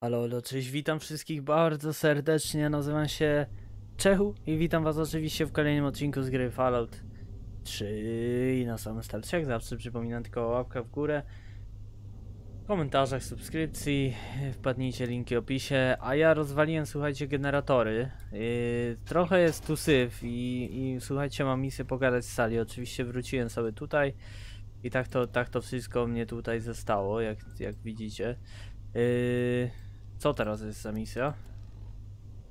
Halo, halo, cześć, witam wszystkich bardzo serdecznie, nazywam się Czechu i witam was oczywiście w kolejnym odcinku z gry Fallout 3 i na samym starcie, jak zawsze przypominam tylko o łapkach w górę, komentarzach, subskrypcji, wpadnijcie, linki w opisie, a ja rozwaliłem, słuchajcie, generatory, yy, trochę jest tu syf i, i słuchajcie, mam misję pogadać z sali, oczywiście wróciłem sobie tutaj i tak to, tak to wszystko mnie tutaj zostało, jak, jak widzicie. Yy, co teraz jest za misja?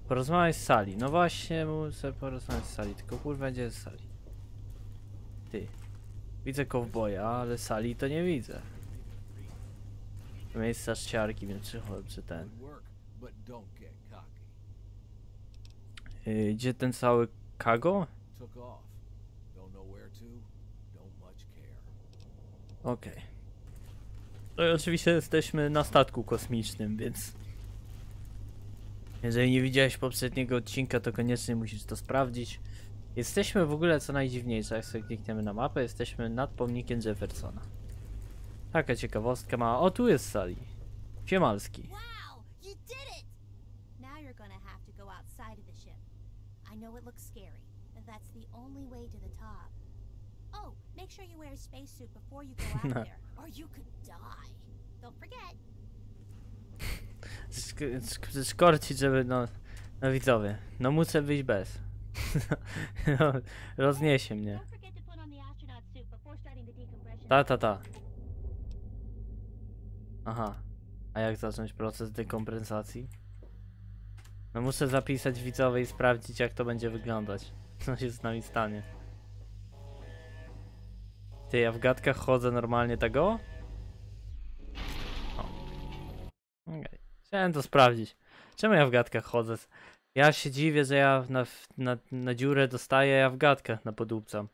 Porozmawiać z sali. No właśnie, muszę porozmawiać z sali. Tylko kurwa, gdzie jest sali? Ty. Widzę kowboja, ale sali to nie widzę. Miejsca ściarki, więc czy, czy ten. Yy, gdzie ten cały kago? Okej. No i oczywiście jesteśmy na statku kosmicznym, więc... Jeżeli nie widziałeś poprzedniego odcinka, to koniecznie musisz to sprawdzić. Jesteśmy w ogóle, co najdziwniejsze, jak sobie klikniemy na mapę, jesteśmy nad pomnikiem Jeffersona. Taka ciekawostka ma... O, tu jest sali. Siemalski. Wow, you did it! Now you're gonna have to go outside of the ship. I know it looks scary, but that's the only way to the top. Oh, make sure you wear a spacesuit before you go out there, or you could die. Don't forget. Sk- sk- Szkorcić, żeby no... No widzowie, no muszę wyjść bez. No, Rozniesie mnie. Ta, ta, ta. Aha. A jak zacząć proces dekompensacji? No muszę zapisać widzowie i sprawdzić jak to będzie wyglądać. Co się z nami stanie. Ty, ja w gadkach chodzę normalnie tego? Chciałem to sprawdzić. Czemu ja w gadkach chodzę? Ja się dziwię, że ja na, na, na dziurę dostaję, ja w gadkach na podupcam.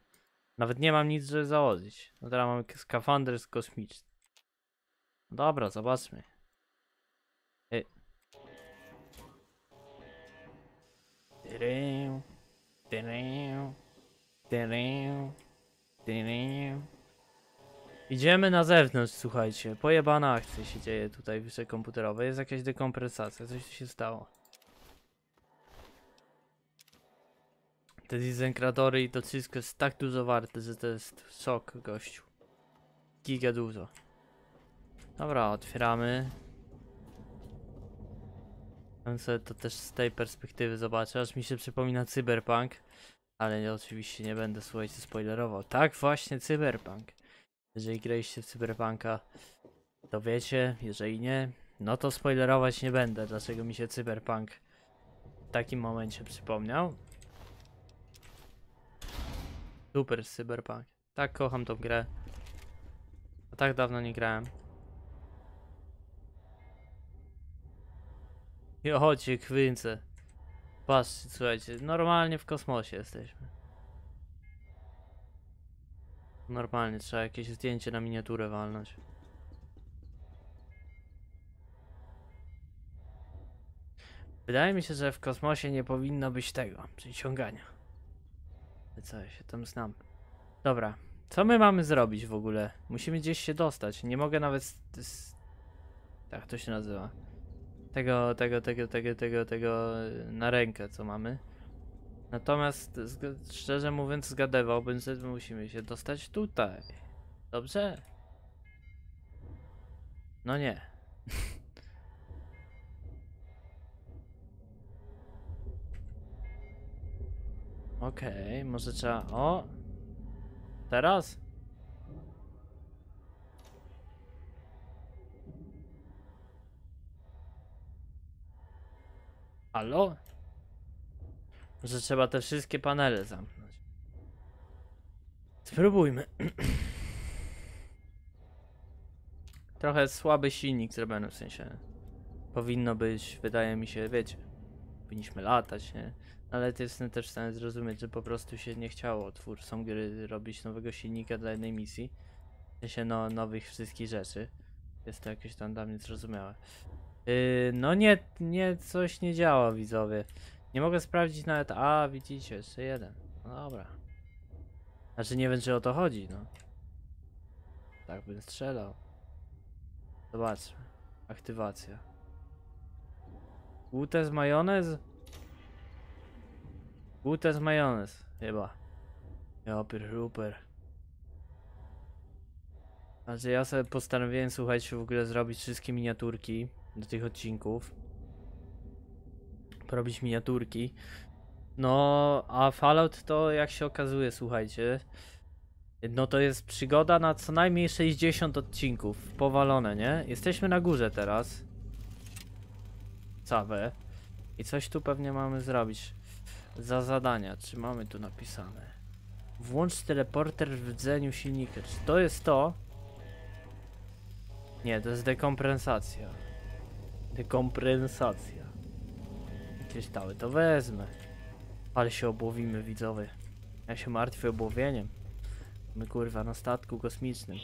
Nawet nie mam nic, żeby założyć. No teraz mamy skafander kosmiczny. Dobra, zobaczmy. Ej. Tyrę, tyrę, tyrę, tyrę. Idziemy na zewnątrz, słuchajcie. Pojebana akcja się dzieje tutaj w wyżej komputerowej. Jest jakaś dekompresacja, coś się stało. Te dizenkratory i to wszystko jest tak dużo warte, że to jest szok, gościu. Giga dużo. Dobra, otwieramy. Ja sobie to też z tej perspektywy zobaczę, aż mi się przypomina Cyberpunk. Ale ja oczywiście nie będę, słuchajcie, spoilerował. Tak, właśnie Cyberpunk. Jeżeli graliście w Cyberpunka, to wiecie, jeżeli nie, no to spoilerować nie będę, dlaczego mi się Cyberpunk w takim momencie przypomniał. Super Cyberpunk. Tak kocham tą grę. A tak dawno nie grałem. Jo, cię kwynce. Patrzcie, słuchajcie, normalnie w kosmosie jesteśmy. Normalnie, trzeba jakieś zdjęcie na miniaturę walnąć. Wydaje mi się, że w kosmosie nie powinno być tego, przyciągania. Ale Co ja się tam znam. Dobra, co my mamy zrobić w ogóle? Musimy gdzieś się dostać. Nie mogę nawet. Tak to się nazywa. Tego, tego, tego, tego, tego, tego na rękę, co mamy. Natomiast szczerze mówiąc, zgadywałbym, że musimy się dostać tutaj. Dobrze? No nie. Okej, może trzeba. O! Teraz? Halo? Może trzeba te wszystkie panele zamknąć. Spróbujmy. Trochę słaby silnik zrobiony, w sensie. Powinno być, wydaje mi się, wiecie. Powinniśmy latać, nie? Ale to jestem też w stanie zrozumieć, że po prostu się nie chciało twórcom gry robić nowego silnika dla jednej misji. W sensie no, nowych wszystkich rzeczy. Jest to jakieś tam dla mnie zrozumiałe. Yy, no nie, nie, coś nie działa widzowie. Nie mogę sprawdzić nawet, a widzicie, jeszcze jeden. No dobra. Znaczy nie wiem czy o to chodzi, no. Tak bym strzelał. Zobaczmy. Aktywacja. Gutes majonez? Gutes majonez, chyba. Ja super. Znaczy ja sobie postanowiłem, słuchajcie, w ogóle zrobić wszystkie miniaturki do tych odcinków. Porobić miniaturki. No, a Fallout to jak się okazuje, słuchajcie, no to jest przygoda na co najmniej 60 odcinków. Powalone, nie? Jesteśmy na górze teraz. Całe. I coś tu pewnie mamy zrobić. Za zadania. Czy mamy tu napisane? Włącz teleporter w rdzeniu silnika. Czy to jest to? Nie, to jest dekompensacja. Dekompensacja. Jakieś tały, to wezmę. Ale się obłowimy, widzowie. Ja się martwię obłowieniem. My kurwa na statku kosmicznym.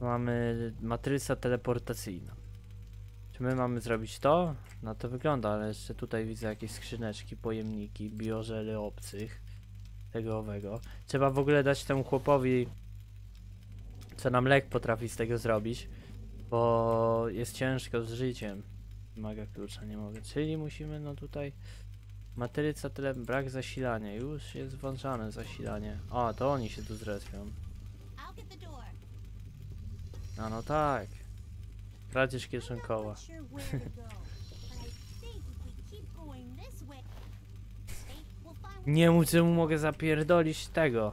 Mamy matryca teleportacyjna. Czy my mamy zrobić to? No to wygląda, ale jeszcze tutaj widzę jakieś skrzyneczki, pojemniki, biożele obcych. Tego owego. Trzeba w ogóle dać temu chłopowi, co nam lek potrafi z tego zrobić. Bo jest ciężko z życiem. Wymaga klucza, nie mogę. Czyli musimy no tutaj... Matryca tyle brak zasilania. Już jest włączane zasilanie. A, to oni się tu zrespią. A no tak. Kradzież kieszonkowa. I'm not sure where to go,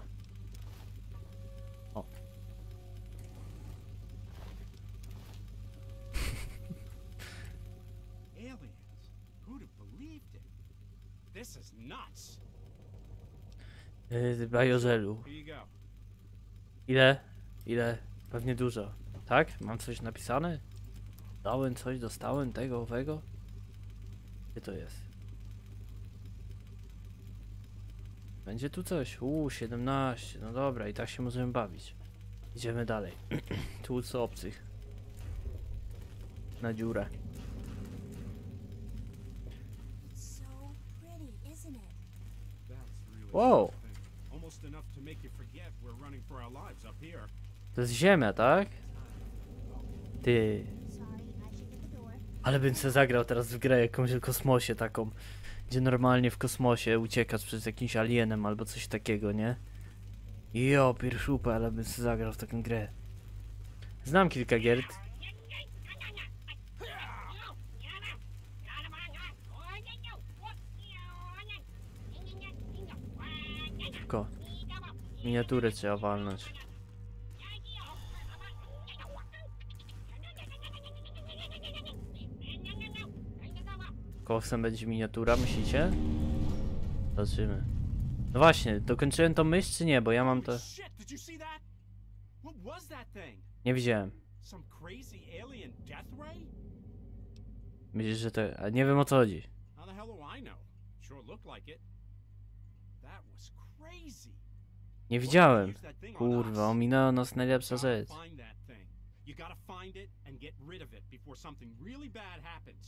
Yy. Ile? Ile? Pewnie dużo. Tak? Mam coś napisane? Dałem coś, dostałem tego, owego? Gdzie to jest? Będzie tu coś. Uuu, 17. No dobra, i tak się możemy bawić. Idziemy dalej. Tools obcych. Na dziurę. so To jest ziemia, tak? Ty. Ale bym se zagrał teraz w grę jakąś o kosmosie taką, gdzie normalnie w kosmosie uciekasz przez jakimś alienem albo coś takiego, nie? Jo, pierszupę, ale bym se zagrał w taką grę. Znam kilka gier. Tylko miniaturę trzeba walnąć. Kowsem będzie miniatura, myślicie? Zobaczymy. No właśnie, dokończyłem tą myśl czy nie? Bo ja mam to... Nie widziałem. Myślisz, że to... A nie wiem o co chodzi. How the hell do I know? Sure looked like it. Nie widziałem. Kurwa, ominęła nas najlepsza rzecz.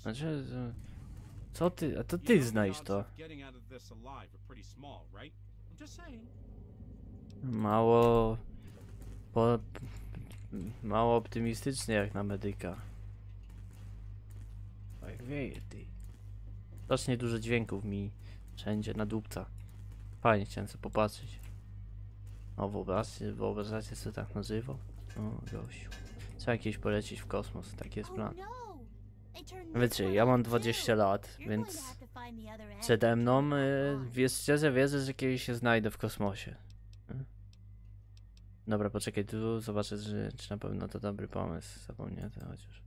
Znaczy... Co ty? A to ty znajdziesz to. Mało... Po... Mało optymistycznie jak na medyka. Jak wieje, ty. Strasznie dużo dźwięków mi wszędzie na dupca. Fajnie chciałem sobie popatrzeć. O, wyobraźcie, wyobrażacie sobie tak na żywo? O, gościu. Trzeba jakieś polecieć w kosmos, taki jest plan. Wiecie, ja mam on, 20 too. lat, więc przede mną, y, wiesz, szczerze wierzę, że kiedyś się znajdę w kosmosie. Y? Dobra, poczekaj, tu zobaczę, że, czy na pewno to dobry pomysł. Zapomniałem chociaż.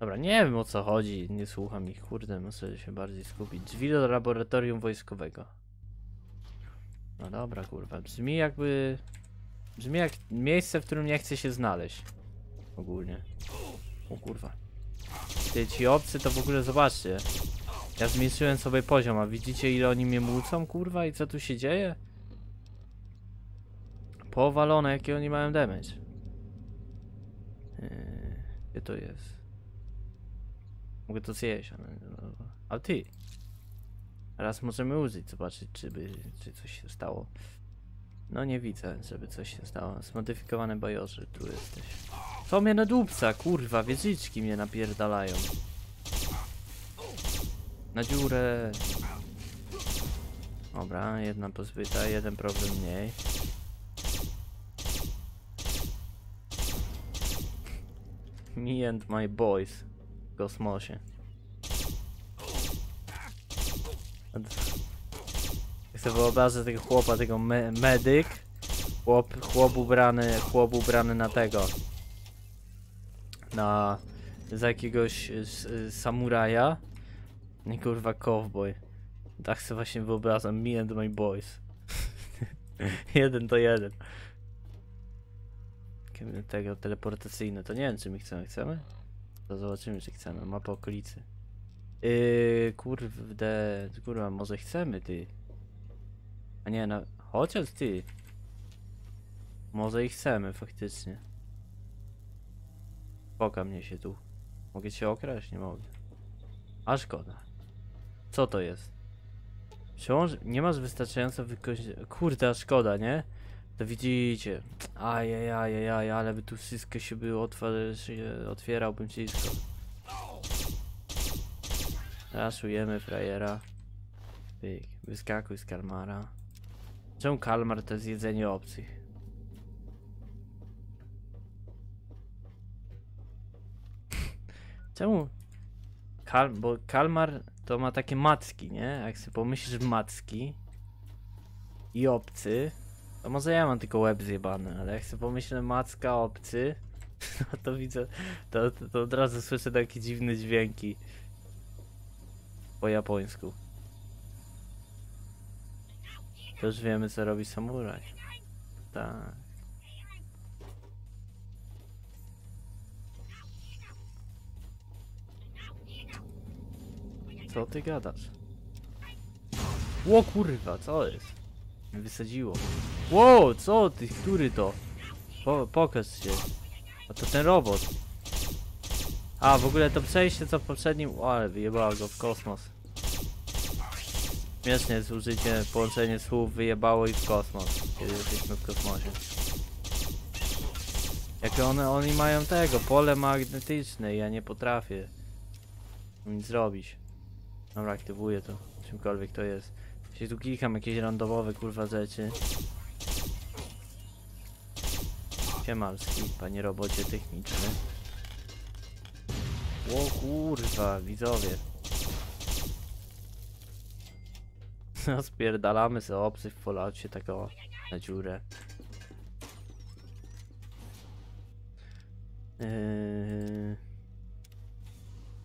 Dobra, nie wiem o co chodzi, nie słucham ich, kurde, muszę się bardziej skupić. Drzwi do laboratorium wojskowego. No dobra, kurwa, brzmi jakby... Brzmi jak miejsce, w którym nie chce się znaleźć. Ogólnie. O kurwa. Ty, ci obcy to w ogóle zobaczcie. Ja zmniejszyłem sobie poziom, a widzicie ile oni mnie młócą, kurwa, i co tu się dzieje? Powalone, jaki oni mają damage. Yy, gdzie to jest? Mogę to zjeść, ale... A ty? Teraz możemy użyć, zobaczyć, czy, by, czy coś się stało. No nie widzę, żeby coś się stało. Zmodyfikowane bajorze, tu jesteś. Co mnie na dupca, kurwa, wieżyczki mnie napierdalają. Na dziurę. Dobra, jedna pozbyta, jeden problem mniej. Me and my boys w kosmosie. Ja sobie wyobrażę tego chłopa, tego me medyk. Chłop, chłop ubrany, chłop ubrany na tego. Na za jakiegoś y, samuraja. Nie kurwa cowboy. Tak sobie właśnie wyobrażam. Me and my boys. jeden to jeden. Tego teleportacyjne. To nie wiem czy my chcemy. Chcemy? To zobaczymy czy chcemy. Mapa okolicy. Yy, kurde, kurwa, może chcemy ty. A nie, no, chociaż ty. Może i chcemy faktycznie. Poka mnie się tu. Mogę cię okraść? Nie mogę. A szkoda. Co to jest? Przełącz... Nie masz wystarczająco wykorzystania... Kurde, a szkoda, nie? To widzicie. Ajajajajaj, ale by tu wszystko się by otwa- się otwierałbym wszystko. Raszujemy frajera. Pyk. Wyskakuj z kalmara. Czemu kalmar to jest jedzenie obcych? Czemu? Kal bo kalmar to ma takie macki, nie? Jak sobie pomyślisz macki i obcy, to może ja mam tylko łeb zjebany, ale jak sobie pomyślę macka, obcy, no to widzę, to, to, to od razu słyszę takie dziwne dźwięki po japońsku. Już wiemy co robi samuraj. Tak. Co ty gadasz? Ło kurwa, co jest? Wysadziło. Ło, co ty, który to? Po, pokaż się. A to ten robot. A, w ogóle to przejście co w poprzednim... O, ale wyjebała go w kosmos. Śmiesznie jest użycie, połączenie słów wyjebało i w kosmos, kiedy jesteśmy w kosmosie. Jakie one, oni mają tego, pole magnetyczne, ja nie potrafię nic zrobić. Dobra, aktywuję to, czymkolwiek to jest. Się tu klikam jakieś randomowe kurwa rzeczy. Siemalski, panie robocie techniczny. O kurwa, widzowie. Spierdalamy sobie obcy w Falloutie tak o, na dziurę. Yy...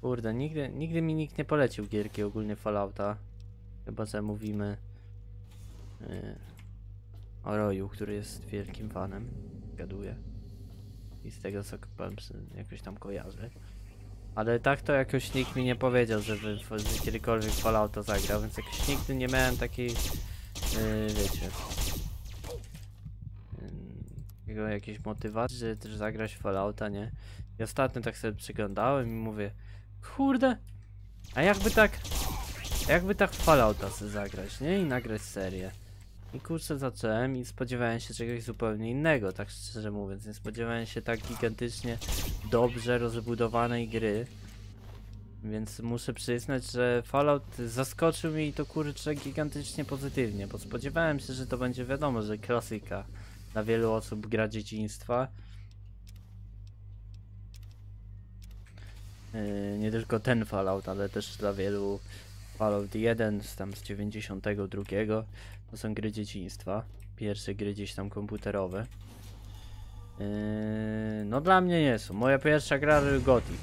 Kurde, nigdy, nigdy mi nikt nie polecił gierki ogólnie Fallouta. Chyba, że mówimy yy, o Roju, który jest wielkim fanem. Gaduję. I z tego co jakoś tam kojarzy. Ale tak to jakoś nikt mi nie powiedział, żeby w- kiedykolwiek Fallouta zagrał, więc jakoś nigdy nie miałem takiej, yy, wiecie, jakiejś motywacji, żeby też zagrać Fallouta, nie? I ostatnio tak sobie przyglądałem i mówię, kurde, a jakby tak, jakby tak Fallouta sobie zagrać, nie? I nagrać serię. I kurczę zacząłem i spodziewałem się czegoś zupełnie innego, tak szczerze mówiąc. Nie spodziewałem się tak gigantycznie dobrze rozbudowanej gry. Więc muszę przyznać, że Fallout zaskoczył mnie i to kurczę gigantycznie pozytywnie, bo spodziewałem się, że to będzie wiadomo, że klasyka dla wielu osób gra dzieciństwa. Yy, nie tylko ten Fallout, ale też dla wielu Fallout 1 z tam z 92 to są gry dzieciństwa. Pierwsze gry gdzieś tam komputerowe. Yy, no dla mnie nie są. Moja pierwsza gra to Gothic.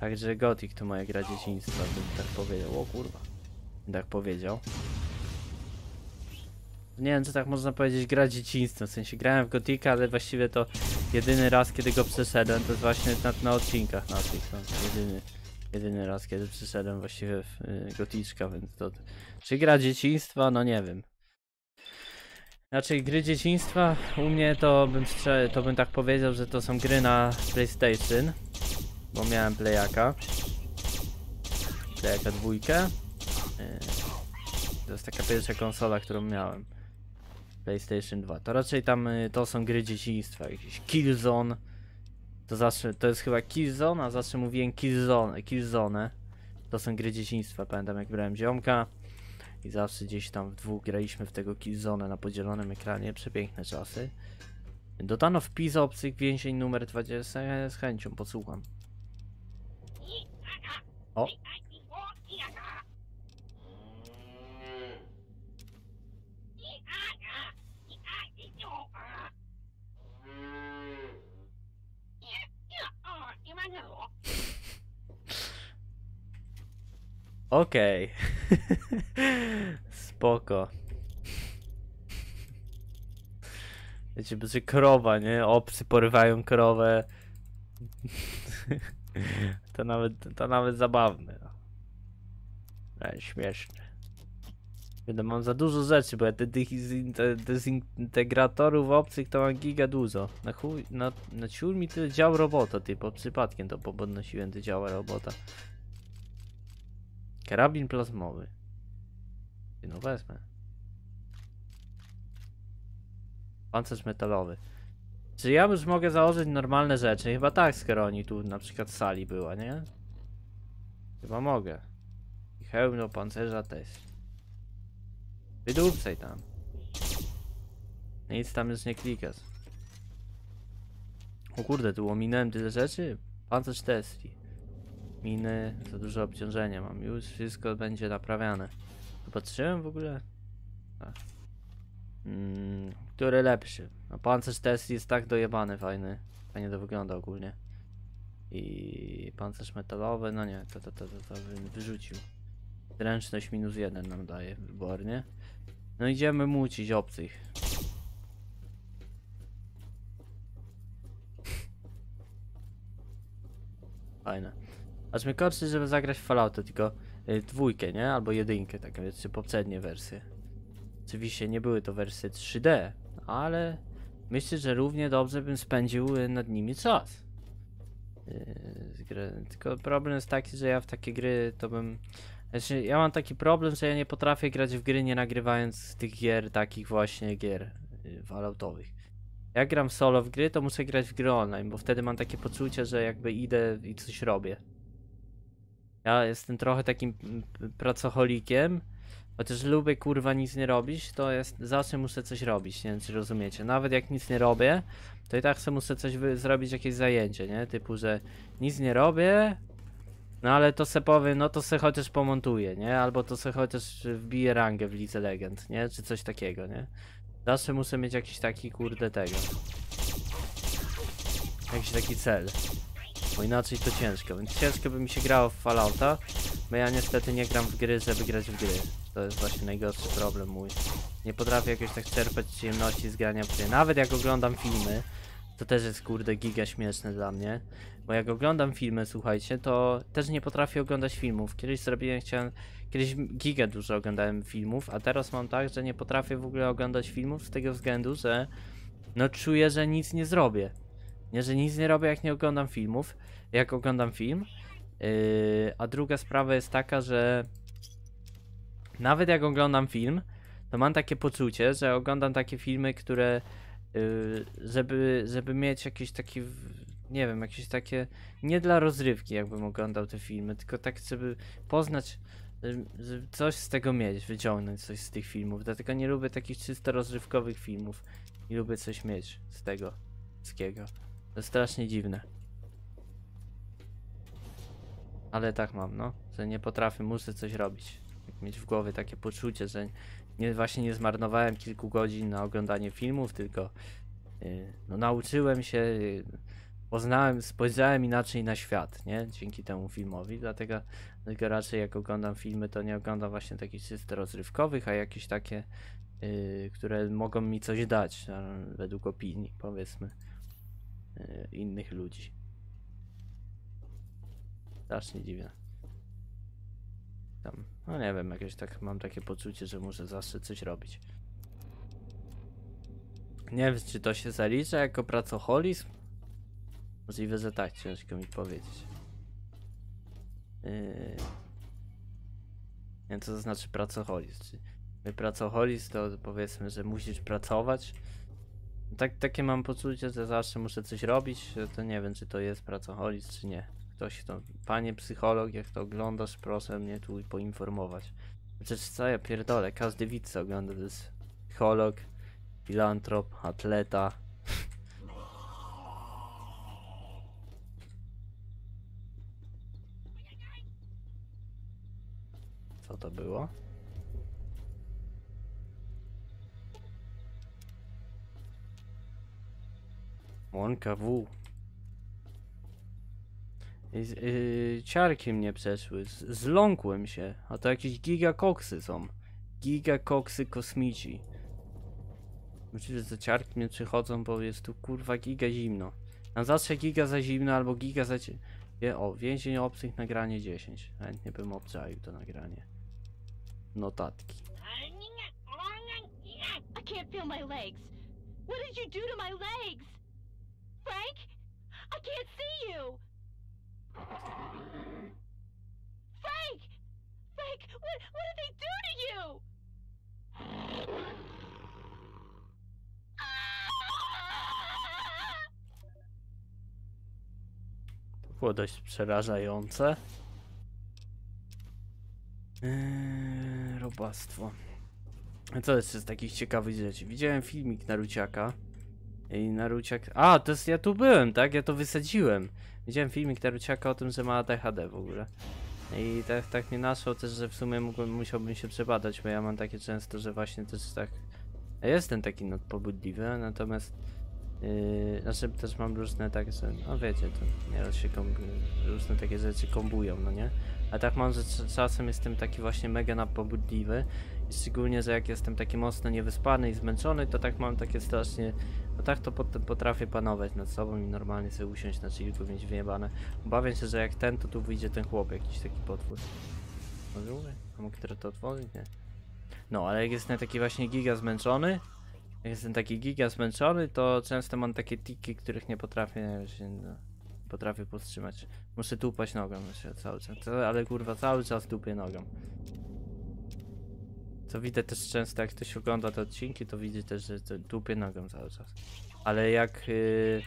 Także Gothic to moja gra dzieciństwa, bym tak powiedział. O kurwa. Bym tak powiedział. Nie wiem, czy tak można powiedzieć gra dzieciństwa, w sensie grałem w Gothica, ale właściwie to jedyny raz, kiedy go przeszedłem, to jest właśnie na, na odcinkach naszych, no, jedyny, jedyny raz, kiedy przyszedłem właściwie w y, Goticzka, więc to... Czy gra dzieciństwa? No nie wiem. Raczej gry dzieciństwa u mnie to bym to bym tak powiedział, że to są gry na PlayStation, bo miałem Playaka. Playaka dwójkę. Y, To jest taka pierwsza konsola, którą miałem. PlayStation 2. To raczej tam y, to są gry dzieciństwa, jakieś Killzone, To zawsze, to jest chyba Killzone, a zawsze mówiłem Killzone, Killzone. To są gry dzieciństwa, pamiętam jak brałem ziomka i zawsze gdzieś tam w dwóch graliśmy w tego Killzone na podzielonym ekranie, przepiękne czasy. Dodano wpis obcych więzień numer 20, ja z chęcią posłucham. O! Okej. Spoko. Wiecie, że krowa, nie? Obcy porywają krowę. To nawet, to nawet zabawne. no. Ale śmieszne. Będę mam za dużo rzeczy, bo ja te dezintegratorów obcych to mam giga dużo. Na chuj, na, na ciul mi tyle dział robota, ty, bo przypadkiem to podnosiłem te działa robota. Karabin plazmowy. No wezmę. Pancerz metalowy. Czy ja już mogę założyć normalne rzeczy? Chyba tak, skoro oni tu na przykład sali była, nie? Chyba mogę. I hełm do pancerza też. Wydupcaj tam. Nic tam już nie klikasz. O kurde, tu ominąłem tyle rzeczy. Pancerz Tesli. Miny, za dużo obciążenia mam. Już wszystko będzie naprawiane. Popatrzyłem w ogóle? Tak. Mm, który lepszy? No pancerz Tesli jest tak dojebany, fajny. Fajnie to wygląda ogólnie. I pancerz metalowy, no nie, to, to, to, to, to bym wyrzucił. Zręczność minus jeden nam daje wybornie. No idziemy mucić obcych. Fajne. Aż mnie korczy, żeby zagrać w Fallouta, tylko y, dwójkę, nie? Albo jedynkę, tak wiecie, poprzednie wersje. Oczywiście nie były to wersje 3D, ale myślę, że równie dobrze bym spędził y, nad nimi czas. Gry. Tylko problem jest taki, że ja w takie gry to bym. Znaczy, ja mam taki problem, że ja nie potrafię grać w gry nie nagrywając tych gier, takich właśnie gier yy, Falloutowych. Jak gram solo w gry, to muszę grać w gry online, bo wtedy mam takie poczucie, że jakby idę i coś robię. Ja jestem trochę takim pracocholikiem, chociaż lubię kurwa nic nie robić, to jest, zawsze muszę coś robić, nie wiem czy rozumiecie. Nawet jak nic nie robię, to i tak sobie muszę coś zrobić, jakieś zajęcie, nie? Typu, że nic nie robię, no ale to se powiem, no to se chociaż pomontuję, nie? Albo to se chociaż wbiję rangę w Lidze Legend, nie? Czy coś takiego, nie? Zawsze muszę mieć jakiś taki kurde tego. Jakiś taki cel. Bo inaczej to ciężko, więc ciężko by mi się grało w Fallouta, bo ja niestety nie gram w gry, żeby grać w gry. To jest właśnie najgorszy problem mój. Nie potrafię jakoś tak czerpać przyjemności z grania w gry. Nawet jak oglądam filmy, to też jest kurde giga śmieszne dla mnie. Bo jak oglądam filmy, słuchajcie, to też nie potrafię oglądać filmów. Kiedyś zrobiłem, chciałem, kiedyś giga dużo oglądałem filmów, a teraz mam tak, że nie potrafię w ogóle oglądać filmów z tego względu, że no czuję, że nic nie zrobię. Nie, że nic nie robię jak nie oglądam filmów, jak oglądam film. Yy, a druga sprawa jest taka, że nawet jak oglądam film, to mam takie poczucie, że oglądam takie filmy, które yy, żeby, żeby mieć jakieś takie, w- nie wiem, jakieś takie, nie dla rozrywki jakbym oglądał te filmy, tylko tak, żeby poznać, żeby- coś z tego mieć, wyciągnąć coś z tych filmów. Dlatego nie lubię takich czysto rozrywkowych filmów i lubię coś mieć z tego wszystkiego. To strasznie dziwne. Ale tak mam, no, że nie potrafię, muszę coś robić. Mieć w głowie takie poczucie, że nie, właśnie nie zmarnowałem kilku godzin na oglądanie filmów, tylko yy, no, nauczyłem się, yy, poznałem, spojrzałem inaczej na świat, nie? Dzięki temu filmowi, dlatego, dlatego raczej jak oglądam filmy, to nie oglądam właśnie takich czysto rozrywkowych, a jakieś takie, yy, które mogą mi coś dać, według opinii, powiedzmy, yy, innych ludzi. Strasznie dziwne. Tam, no nie wiem, jakieś tak mam takie poczucie, że muszę zawsze coś robić. Nie wiem, czy to się zalicza jako pracoholizm? Możliwe, że tak, ciężko mi powiedzieć. Yy... Nie wiem, co to znaczy pracoholizm. Czy pracoholizm to powiedzmy, że musisz pracować Tak, takie mam poczucie, że zawsze muszę coś robić, to nie wiem, czy to jest pracoholizm, czy nie. Ktoś to, panie psycholog, jak to oglądasz, proszę mnie tu poinformować. Przecież co ja pierdolę, każdy widz ogląda, to jest psycholog, filantrop, atleta. Było? Łąka W. Yy, ciarki mnie przeszły, zląkłem się, a to jakieś gigakoksy są. Gigakoksy kosmici. Myślę, że ciarki mnie przychodzą, bo jest tu kurwa giga zimno. Na zawsze giga za zimno albo giga za... cie- o, więzień obcych nagranie 10. Chętnie bym obczaił to nagranie. Notatki. I can't feel my legs. What did you do to my legs? Frank? I can't see you! Frank! Frank, what, what did they do to you? To było dość przerażające. Eee, robactwo. Co jeszcze z takich ciekawych rzeczy? Widziałem filmik Naruciaka. I Naruciak... A, to jest... Ja tu byłem, tak? Ja to wysadziłem. Widziałem filmik Naruciaka o tym, że ma ADHD w ogóle. I tak, tak mnie naszło też, że w sumie mógłbym, musiałbym się przebadać, bo ja mam takie często, że właśnie też tak... Ja jestem taki nadpobudliwy, natomiast... Yy, znaczy też mam różne takie, no wiecie, to nieraz się kombi- różne takie rzeczy kombują, no nie? A tak mam, że cz- czasem jestem taki właśnie mega napobudliwy i szczególnie, że jak jestem taki mocno niewyspany i zmęczony, to tak mam takie strasznie, no tak to pot- potrafię panować nad sobą i normalnie sobie usiąść na chillku, mieć wyjebane. Obawiam się, że jak ten, to tu wyjdzie ten chłop, jakiś taki potwór. Może mówię? A mógł teraz to otworzyć? Nie. No, ale jak jestem taki właśnie giga zmęczony, jak jestem taki giga zmęczony, to często mam takie tiki, których nie potrafię się, no, potrafię powstrzymać. Muszę tupać nogą jeszcze cały czas, ale kurwa cały czas tupię nogą. Co widzę też często, jak ktoś ogląda te odcinki, to widzi też, że tupię nogą cały czas. Ale jak... Yy...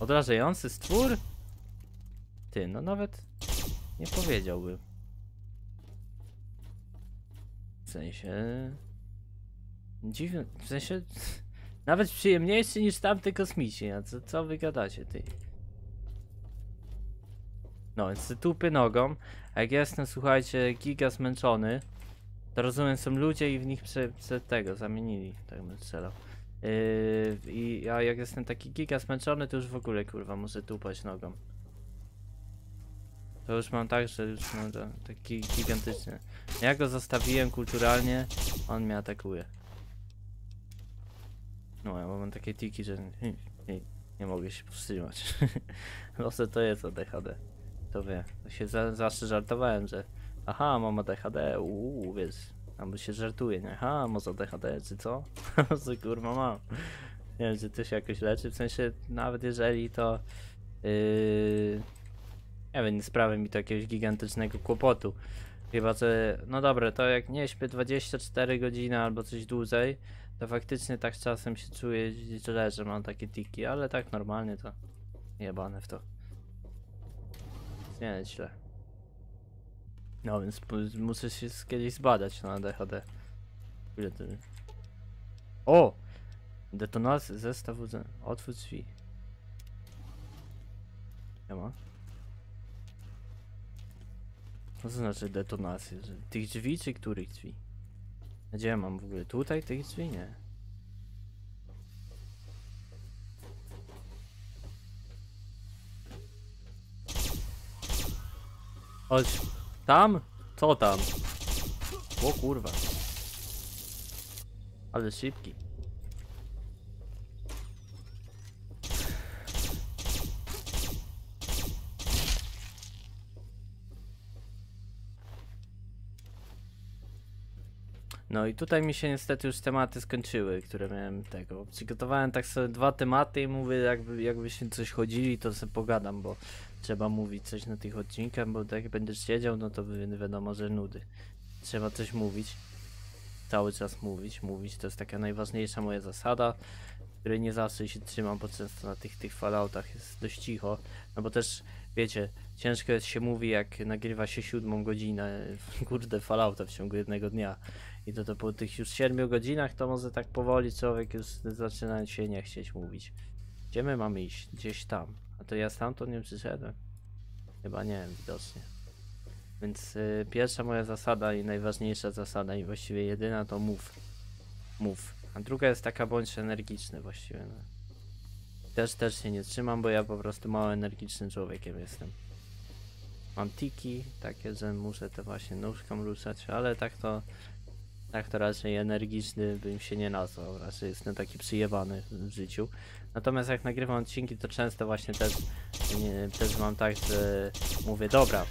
Odrażający stwór? Ty, no nawet nie powiedziałbym. W sensie... Dziwne, w sensie... Nawet przyjemniejszy niż tamte kosmici, a co, co wy gadacie, ty? No, więc tupię nogą, a jak jestem, słuchajcie, giga zmęczony, to rozumiem, są ludzie i w nich prze, prze tego zamienili, tak bym strzelał. Yy, I ja jak jestem taki giga zmęczony, to już w ogóle, kurwa, muszę tupać nogą. To już mam tak, że już mam taki gigantyczny. Ja go zostawiłem kulturalnie, on mnie atakuje. No, ja mam takie tiki, że nie, nie, nie mogę się powstrzymać. Może to jest ADHD. To wie. To się za, zawsze żartowałem, że aha, mam ADHD, uuu, wiesz. Albo się żartuje, nie? Aha, może ADHD, czy co? co kurwa mam? Nie wiem, czy to się jakoś leczy, w sensie nawet jeżeli to yy, nie wiem, nie sprawia mi to jakiegoś gigantycznego kłopotu. Chyba, że, no dobra, to jak nie śpię 24 godziny albo coś dłużej, to faktycznie tak czasem się czuję źle, że mam takie tiki, ale tak normalnie to jebane w to. Nie jest źle. No więc muszę się kiedyś zbadać na ADHD. Ile to... O! Detonacja zestaw urze- Otwórz drzwi. Nie ma. Co to znaczy detonację? Tych drzwi czy których drzwi? Gdzie mam w ogóle? Tutaj tych drzwi? Nie. Chodź. Tam? Co tam? O kurwa. Ale szybki. No i tutaj mi się niestety już tematy skończyły, które miałem tego. Przygotowałem tak sobie dwa tematy i mówię, jakby, jakbyśmy coś chodzili, to sobie pogadam, bo trzeba mówić coś na tych odcinkach, bo tak jak będziesz siedział, no to wi- wiadomo, że nudy. Trzeba coś mówić. cały czas mówić, mówić. To jest taka najważniejsza moja zasada, której nie zawsze się trzymam, bo często na tych, tych Falloutach jest dość cicho. No bo też, wiecie, ciężko jest się mówi, jak nagrywa się siódmą godzinę, kurde, Fallouta w ciągu jednego dnia. I to, to po tych już siedmiu godzinach, to może tak powoli człowiek już zaczyna się nie chcieć mówić. Gdzie my mamy iść? Gdzieś tam. A to ja stamtąd nie przyszedłem? Chyba nie, widocznie. Więc y, pierwsza moja zasada i najważniejsza zasada i właściwie jedyna to mów. Mów. A druga jest taka bądź energiczny właściwie. No. Też też się nie trzymam, bo ja po prostu mało energicznym człowiekiem jestem. Mam tiki, takie, że muszę to właśnie nóżką ruszać, ale tak to tak to raczej energiczny bym się nie nazwał, raczej jestem taki przyjebany w życiu. Natomiast jak nagrywam odcinki, to często właśnie też, nie, też mam tak, że mówię, dobra,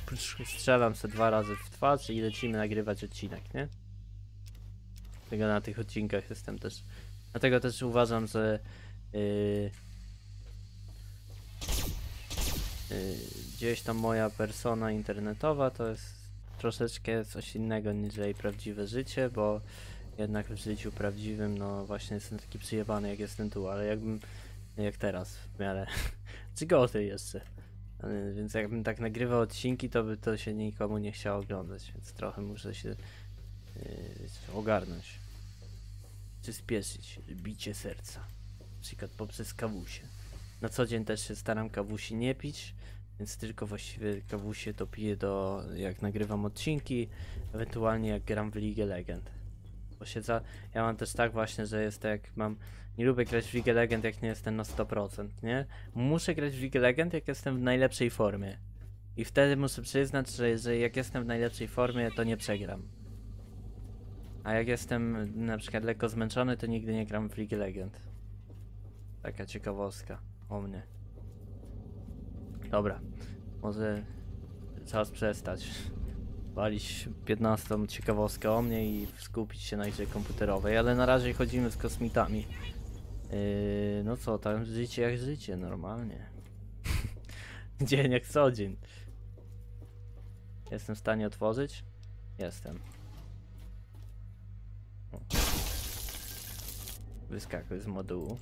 strzelam sobie dwa razy w twarz i lecimy nagrywać odcinek, nie? Dlatego na tych odcinkach jestem też. Dlatego też uważam, że yy, yy, gdzieś tam moja persona internetowa to jest troszeczkę coś innego niż prawdziwe życie, bo jednak w życiu prawdziwym, no właśnie jestem taki przyjebany jak jestem tu, ale jakbym, jak teraz w miarę, czy gorzej jeszcze. Więc jakbym tak nagrywał odcinki, to by to się nikomu nie chciało oglądać, więc trochę muszę się yy, ogarnąć. Przyspieszyć bicie serca. Na przykład poprzez kawusie. Na co dzień też się staram kawusi nie pić, więc tylko właściwie kawusie to piję do jak nagrywam odcinki, ewentualnie jak gram w League Legend. Bo się za... Ja mam też tak właśnie, że jest jak mam... Nie lubię grać w League Legend jak nie jestem na 100%, nie? Muszę grać w League Legend jak jestem w najlepszej formie. I wtedy muszę przyznać, że, że jak jestem w najlepszej formie, to nie przegram. A jak jestem na przykład lekko zmęczony, to nigdy nie gram w League Legend. Taka ciekawostka o mnie. Dobra, może czas przestać walić 15 ciekawostkę o mnie i skupić się na grze komputerowej, ale na razie chodzimy z kosmitami. Yy, no co, tam życie jak życie, normalnie. Dzień jak co dzień. Jestem w stanie otworzyć? Jestem. Wyskakuj z modułu.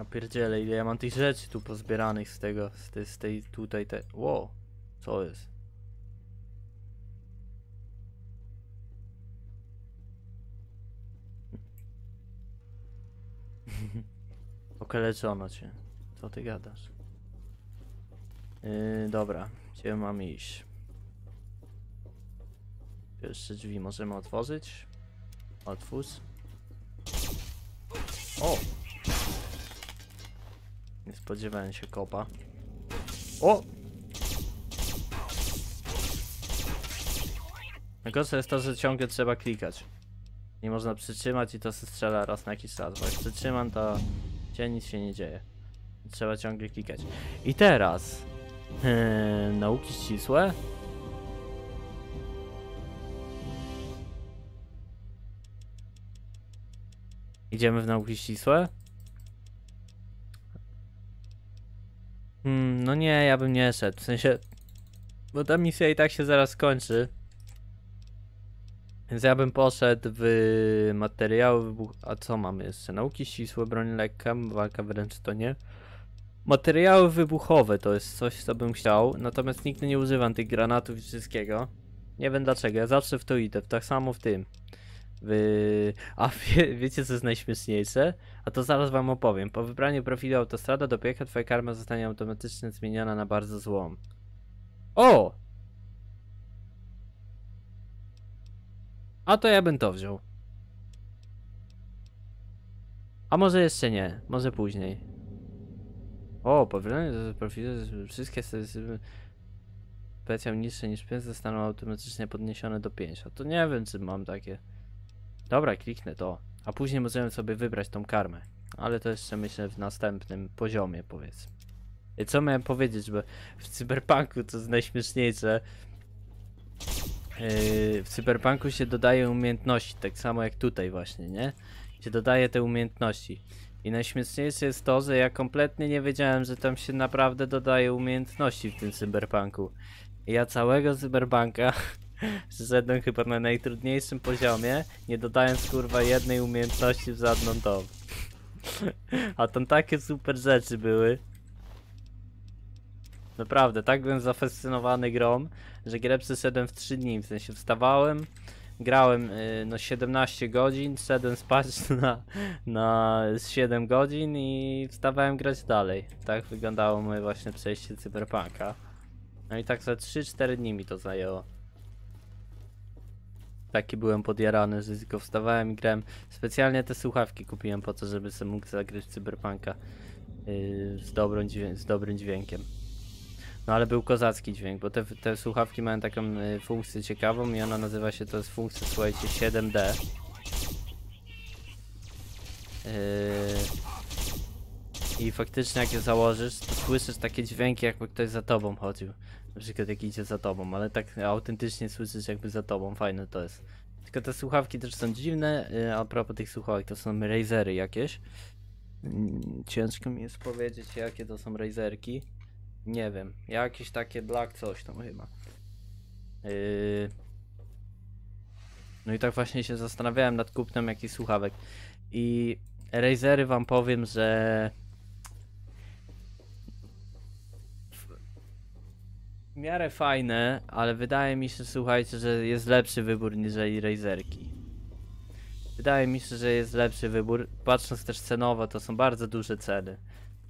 Ja pierdzielę, ile ja mam tych rzeczy tu pozbieranych z tego, z tej, z tej tutaj te... Wow, co jest? Okaleczono cię. Co ty gadasz? Yy, dobra, gdzie mam iść? Pierwsze drzwi możemy otworzyć. Otwórz. O! Nie spodziewałem się kopa. O! Najgorsze jest to, że ciągle trzeba klikać. Nie można przytrzymać i to się strzela raz na jakiś czas. Bo jak przytrzymam, to cię nic się nie dzieje. Trzeba ciągle klikać. I teraz... Yy, nauki ścisłe. Idziemy w nauki ścisłe? Hmm, no nie, ja bym nie szedł. W sensie, bo ta misja i tak się zaraz skończy. Więc ja bym poszedł w materiały wybuch... A co mamy jeszcze? Nauki ścisłe, broń lekka, walka wręcz to nie. Materiały wybuchowe to jest coś, co bym chciał, natomiast nigdy nie używam tych granatów i wszystkiego. Nie wiem dlaczego, ja zawsze w to idę, tak samo w tym. A wie, wiecie co jest najśmieszniejsze? A to zaraz wam opowiem. Po wybraniu profilu autostrada do pieka twoja karma zostanie automatycznie zmieniona na bardzo złą. O! A to ja bym to wziął. A może jeszcze nie, może później. O, po wybraniu profilu wszystkie specjal niższe niż 5 zostaną automatycznie podniesione do 5. A to nie wiem, czy mam takie. Dobra, kliknę to. A później możemy sobie wybrać tą karmę. Ale to jeszcze myślę w następnym poziomie, powiedzmy. Co miałem powiedzieć, bo w cyberpunku to jest najśmieszniejsze. Yy, w cyberpunku się dodaje umiejętności, tak samo jak tutaj właśnie, nie? Się dodaje te umiejętności. I najśmieszniejsze jest to, że ja kompletnie nie wiedziałem, że tam się naprawdę dodaje umiejętności w tym cyberpunku. I ja całego cyberpunka zszedłem chyba na najtrudniejszym poziomie, nie dodając kurwa jednej umiejętności w żadną tą. A tam takie super rzeczy były. Naprawdę, tak byłem zafascynowany grą, że grę przeszedłem w 3 dni. W sensie wstawałem, grałem y, no 17 godzin, szedłem spać na, na 7 godzin i wstawałem grać dalej. Tak wyglądało moje właśnie przejście cyberpunka. No i tak za 3-4 dni mi to zajęło. Taki byłem podjarany, że tylko wstawałem i grałem. Specjalnie te słuchawki kupiłem po to, żeby sobie mógł zagrać w cyberpunka yy, z, dźwię- z dobrym dźwiękiem. No ale był kozacki dźwięk, bo te, te słuchawki mają taką y, funkcję ciekawą i ona nazywa się, to jest funkcja, słuchajcie, 7D. Yy, I faktycznie jak je założysz, to słyszysz takie dźwięki, jakby ktoś za tobą chodził. Na przykład jak idzie za tobą, ale tak autentycznie słyszysz jakby za tobą, fajne to jest. Tylko te słuchawki też są dziwne, yy, a propos tych słuchawek, to są Razery jakieś. Mm, Ciężko mi jest powiedzieć, jakie to są Razerki. Nie wiem, jakieś takie black coś tam chyba. Yy... No i tak właśnie się zastanawiałem nad kupnem jakichś słuchawek. I Razery wam powiem, że miarę fajne, ale wydaje mi się, słuchajcie, że jest lepszy wybór niż Razerki. Wydaje mi się, że jest lepszy wybór. Patrząc też cenowo, to są bardzo duże ceny.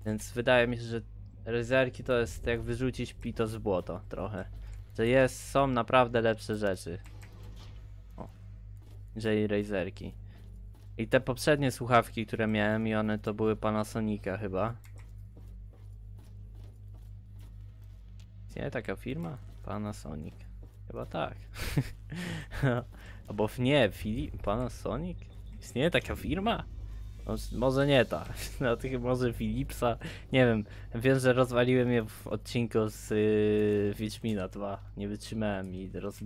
Więc wydaje mi się, że Razerki to jest jak wyrzucić pito z błoto trochę. Że jest, są naprawdę lepsze rzeczy. O. Niżeli Razerki. I te poprzednie słuchawki, które miałem i one to były Panasonica chyba. Istnieje taka firma? Panasonic. Chyba tak. Albo nie, Filip, Panasonic? Istnieje taka firma? Może- Może nie ta. No, to chyba może Philipsa. Nie wiem. Wiem, że rozwaliłem je w odcinku z yy, Wiedźmina 2. Nie wytrzymałem i roz,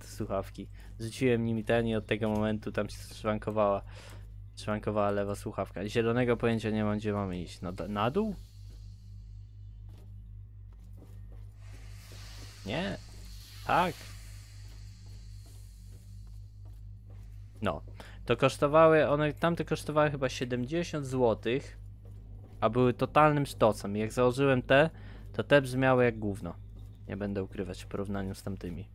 te słuchawki. Rzuciłem nimi ten i od tego momentu tam się szwankowała. Szwankowała lewa słuchawka. Zielonego pojęcia nie mam, gdzie mamy iść. Na, na dół? Nie. Tak. No. To kosztowały, one tamte kosztowały chyba 70 zł, a były totalnym sztocem. Jak założyłem te, to te brzmiały jak gówno. Nie będę ukrywać w porównaniu z tamtymi.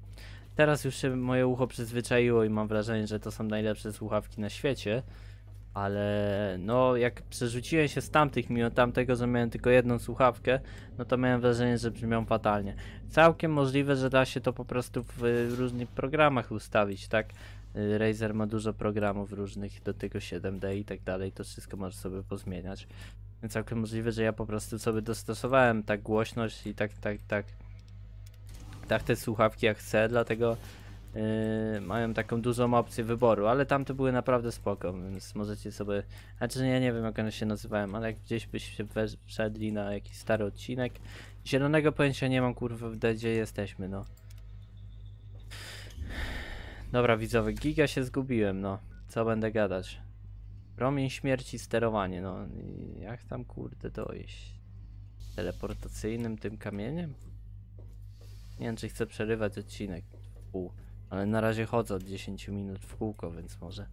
Teraz już się moje ucho przyzwyczaiło i mam wrażenie, że to są najlepsze słuchawki na świecie. Ale no, jak przerzuciłem się z tamtych, mimo tamtego, że miałem tylko jedną słuchawkę, no to miałem wrażenie, że brzmią fatalnie. Całkiem możliwe, że da się to po prostu w y, różnych programach ustawić, tak? Y, Razer ma dużo programów różnych do tego 7D i tak dalej, to wszystko możesz sobie pozmieniać. Więc całkiem możliwe, że ja po prostu sobie dostosowałem tak głośność i tak, tak, tak, tak te słuchawki jak chcę, dlatego yy, mają taką dużą opcję wyboru, ale tamte były naprawdę spoko, więc możecie sobie, znaczy ja nie wiem jak one się nazywają, ale jak gdzieś byście wszedli na jakiś stary odcinek, zielonego pojęcia nie mam kurwa gdzie jesteśmy, no. Dobra widzowie, giga się zgubiłem, no. Co będę gadać? Promień śmierci, sterowanie, no. Jak tam kurde dojść? Teleportacyjnym tym kamieniem? Nie wiem, czy chcę przerywać odcinek pół. Ale na razie chodzę od 10 minut w kółko, więc może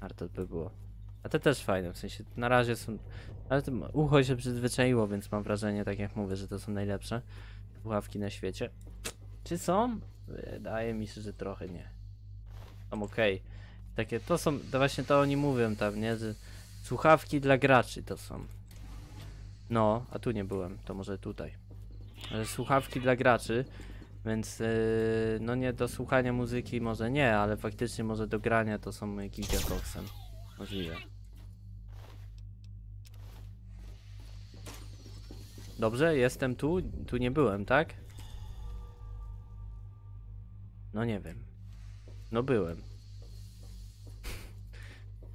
warto by było. A te też fajne, w sensie na razie są... Ale to ucho się przyzwyczaiło, więc mam wrażenie, tak jak mówię, że to są najlepsze słuchawki na świecie. Czy są? Wydaje mi się, że trochę nie. Są okej. Takie to są, to właśnie to oni mówią tam, nie? Że słuchawki dla graczy to są. No, a tu nie byłem, to może tutaj. Słuchawki dla graczy, więc yy, no nie do słuchania muzyki może nie, ale faktycznie może do grania to są gigakoksem. Możliwe. Dobrze, jestem tu, tu nie byłem, tak? No nie wiem. No byłem.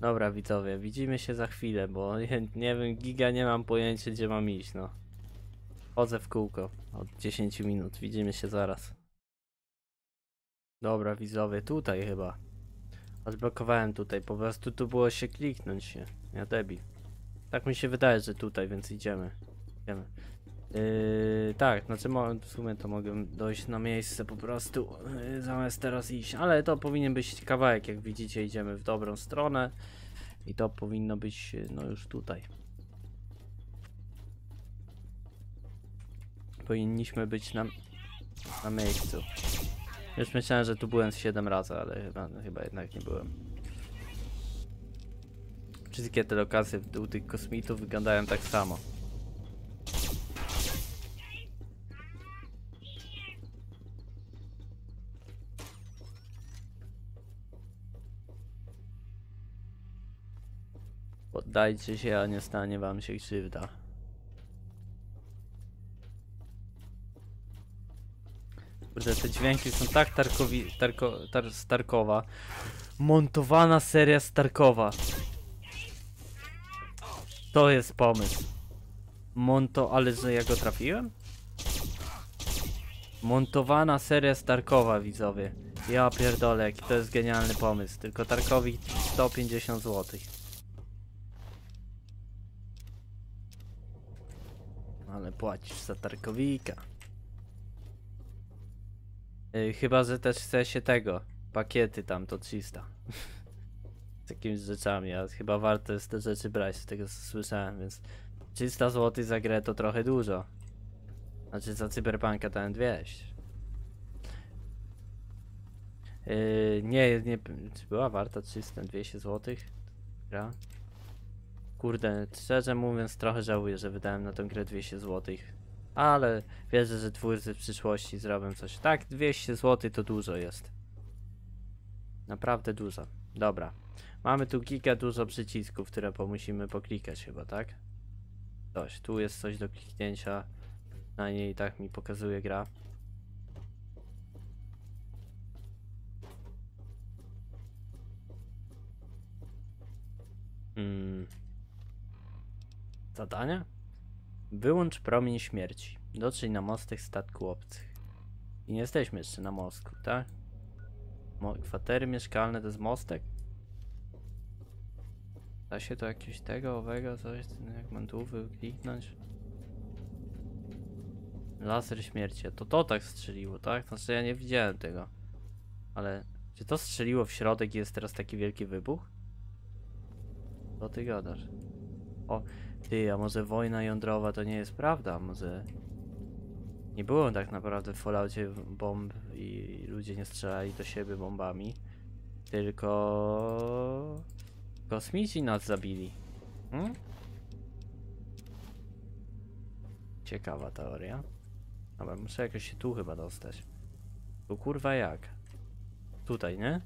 Dobra widzowie, widzimy się za chwilę, bo nie, nie wiem, giga nie mam pojęcia gdzie mam iść, no. Chodzę w kółko od 10 minut, widzimy się zaraz. Dobra widzowie, tutaj chyba. Odblokowałem tutaj, po prostu tu było się kliknąć się. Ja debil. Tak mi się wydaje, że tutaj, więc idziemy. Idziemy. Yy, tak, znaczy w sumie to mogę dojść na miejsce po prostu yy, zamiast teraz iść, ale to powinien być kawałek, jak widzicie idziemy w dobrą stronę i to powinno być yy, no już tutaj. Powinniśmy być na, na miejscu. Już myślałem, że tu byłem z 7 razy, ale chyba, chyba jednak nie byłem. Wszystkie te lokacje u tych kosmitów wyglądają tak samo. Poddajcie się, a nie stanie wam się krzywda. Kurde, te dźwięki są tak tarkowi, tarko, tar, Starkowa. Montowana seria Starkowa. To jest pomysł. Monto, ale że ja go trafiłem? Montowana seria Starkowa, widzowie. Ja pierdolę, jaki to jest genialny pomysł. Tylko Tarkowi 150 zł. Ale płacisz za Tarkowika. Yy, chyba, że też chce się tego. Pakiety tam to 300. Z jakimiś rzeczami, a chyba warto jest te rzeczy brać, z tego co słyszałem, więc 300 zł za grę to trochę dużo. Znaczy za Cyberpunka dałem 200. Yy, nie, nie, czy była warta 300, 200 zł? Gra? Kurde, szczerze mówiąc trochę żałuję, że wydałem na tę grę 200 zł. Ale wierzę, że twórcy w przyszłości zrobią coś. Tak, 200 zł to dużo jest. Naprawdę dużo. Dobra. Mamy tu giga dużo przycisków, które musimy poklikać chyba, tak? Coś, tu jest coś do kliknięcia. Na niej tak mi pokazuje gra. Mm. Zadania? Wyłącz promień śmierci. Dotrzyj na mostek statku obcych. I nie jesteśmy jeszcze na mostku, tak? Mo kwatery mieszkalne to jest mostek? Da się to jakieś tego, owego, coś, jak mam tu kliknąć? Laser śmierci, to to tak strzeliło, tak? Znaczy ja nie widziałem tego. Ale czy to strzeliło w środek i jest teraz taki wielki wybuch? Co ty gadasz? O, ty, a może wojna jądrowa to nie jest prawda? Może nie było tak naprawdę w Falloutie bomb i ludzie nie strzelali do siebie bombami, tylko kosmici nas zabili. Hmm? Ciekawa teoria. Dobra, muszę jakoś się tu chyba dostać. Tu kurwa jak? Tutaj, nie?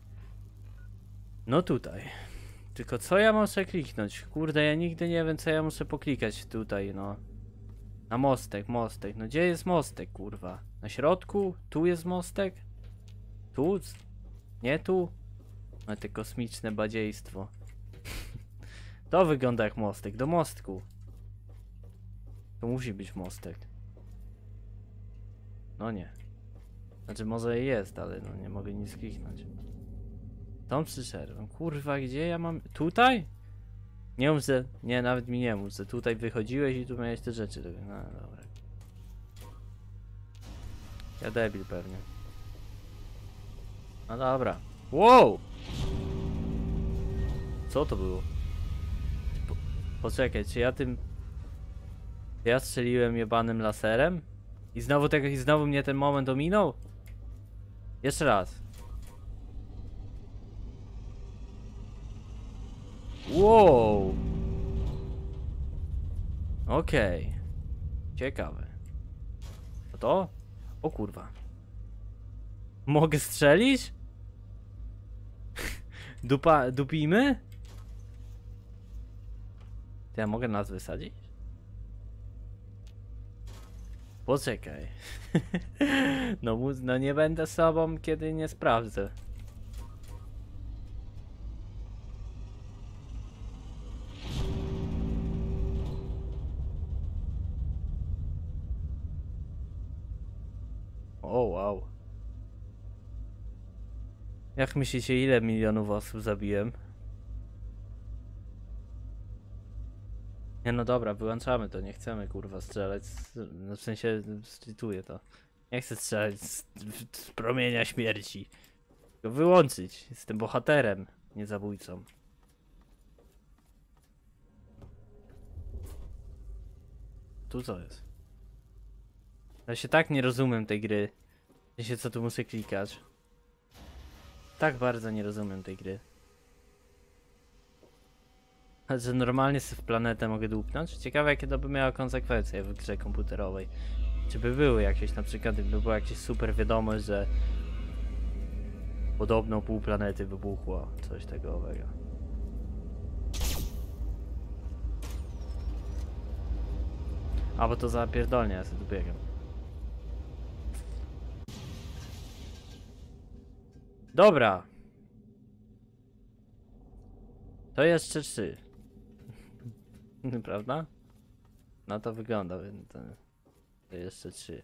No tutaj. Tylko co ja muszę kliknąć? Kurde, ja nigdy nie wiem co ja muszę poklikać tutaj, no. Na mostek, mostek. No gdzie jest mostek, kurwa? Na środku? Tu jest mostek? Tu? Nie tu? No te kosmiczne badziejstwo. to wygląda jak mostek, do mostku. To musi być mostek. No nie. Znaczy może jest, ale no nie mogę nic kliknąć. Tam przyszedłem. Kurwa, gdzie ja mam... Tutaj? Nie że... Nie, nawet mi nie że tutaj wychodziłeś i tu miałeś te rzeczy. No dobra. Ja debil pewnie. No dobra. Wow! Co to było? Po, poczekaj, czy ja tym... czy Ja strzeliłem jebanym laserem? I znowu tego, i znowu mnie ten moment ominął? Jeszcze raz. Wow. Okej. Ciekawe. Co to? O kurwa. Mogę strzelić? Dupa, dupimy? To ja mogę nas wysadzić? Poczekaj. no, no nie będę sobą, kiedy nie sprawdzę. O, wow. Jak myślicie, ile milionów osób zabiłem? Nie no dobra, wyłączamy to, nie chcemy kurwa strzelać, no w sensie cytuję to. Nie chcę strzelać z, z promienia śmierci. Tylko wyłączyć, jestem bohaterem, nie zabójcą. Tu co jest? Ja się tak nie rozumiem tej gry. Ja się co tu muszę klikać. Tak bardzo nie rozumiem tej gry. Że normalnie sobie w planetę mogę dupnąć? Ciekawe jakie to by miało konsekwencje w grze komputerowej. Czy by były jakieś, na przykład gdyby była jakieś super wiadomość, że podobno pół planety wybuchło, coś tego owego. A bo to zapierdolnie, ja sobie tu biegam. Dobra. To jeszcze trzy. Prawda? No to wygląda, to, jeszcze trzy.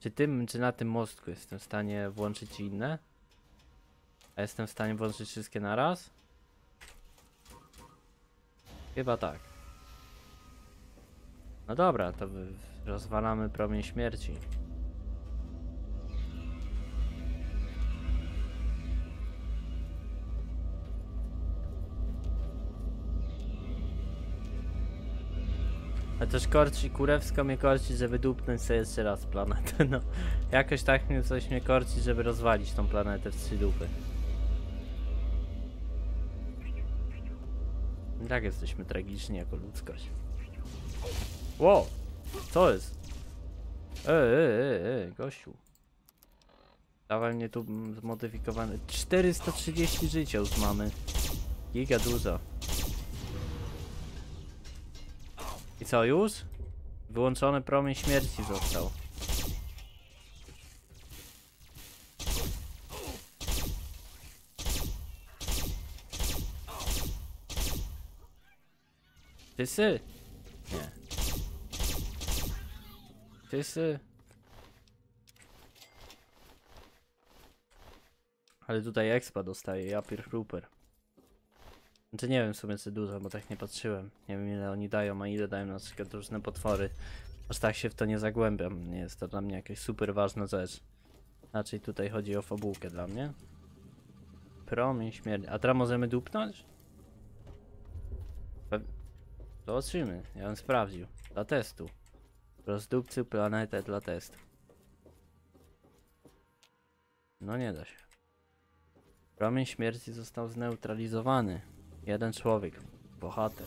Czy tym, czy na tym mostku jestem w stanie włączyć inne? A jestem w stanie włączyć wszystkie naraz? Chyba tak. No dobra, to rozwalamy promień śmierci. Też korci, kurewsko mnie korci, żeby dupnąć sobie jeszcze raz planetę, no. Jakoś tak mnie coś mnie korci, żeby rozwalić tą planetę w trzy dupy. I Tak jesteśmy tragiczni jako ludzkość. Wow! Co jest? Ej, ej, ej, ej, gościu. Dawaj mnie tu zmodyfikowany. 430 życia już mamy. Giga dużo. I co już? Wyłączony promień śmierci został. Tysy? Nie. Tysy? Ale tutaj expa dostaje, ja pierchruper. Znaczy nie wiem w sumie co dużo, bo tak nie patrzyłem. Nie wiem ile oni dają, a ile dają na przykład różne potwory. Aż tak się w to nie zagłębiam. Nie jest to dla mnie jakaś super ważna rzecz. Raczej tutaj chodzi o fabułkę dla mnie. Promień śmierci. A teraz możemy dupnąć? Pe Zobaczymy. Ja bym sprawdził. Dla testu. Rozdupcy planetę dla testu. No nie da się. Promień śmierci został zneutralizowany. Jeden człowiek. Bohater.